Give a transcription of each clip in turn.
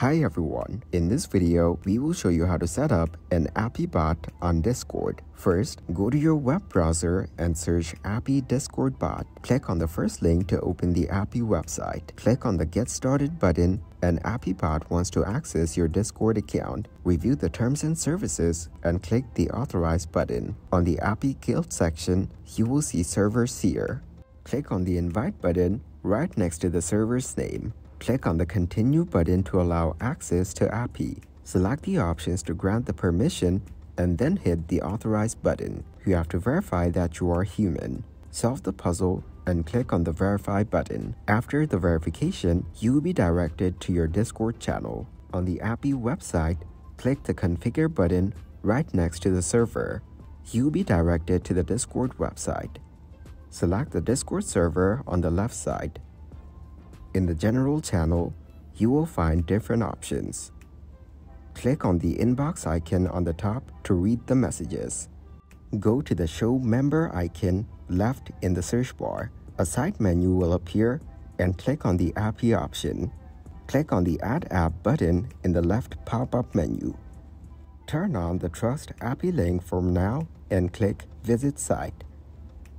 Hi everyone, in this video, we will show you how to set up an Appy bot on Discord. First, go to your web browser and search Appy Discord bot. Click on the first link to open the Appy website. Click on the Get Started button and Appy bot wants to access your Discord account. Review the terms and services and click the Authorize button. On the Appy Guild section, you will see servers here. Click on the Invite button right next to the server's name. Click on the Continue button to allow access to Appy. Select the options to grant the permission and then hit the Authorize button. You have to verify that you are human. Solve the puzzle and click on the Verify button. After the verification, you will be directed to your Discord channel. On the Appy website, click the Configure button right next to the server. You will be directed to the Discord website. Select the Discord server on the left side. In the General channel, you will find different options. Click on the inbox icon on the top to read the messages. Go to the Show Member icon left in the search bar. A side menu will appear and click on the Appy option. Click on the Add App button in the left pop-up menu. Turn on the Trust Appy link from now and click Visit Site.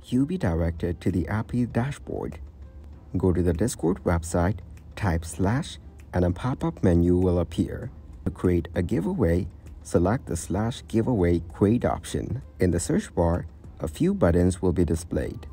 You'll be directed to the Appy dashboard go to the Discord website, type slash, and a pop-up menu will appear. To create a giveaway, select the slash giveaway create option. In the search bar, a few buttons will be displayed.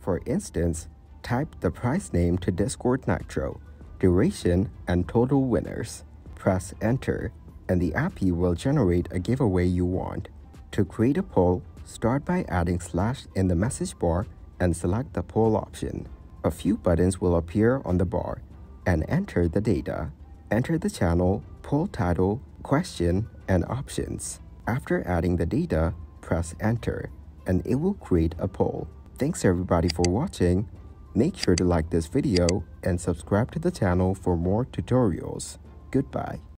For instance, type the prize name to Discord Nitro, duration, and total winners. Press enter, and the Appy will generate a giveaway you want. To create a poll, start by adding slash in the message bar and select the poll option. A few buttons will appear on the bar and enter the data. Enter the channel, poll title, question, and options. After adding the data, press enter and it will create a poll. Thanks everybody for watching. Make sure to like this video and subscribe to the channel for more tutorials. Goodbye.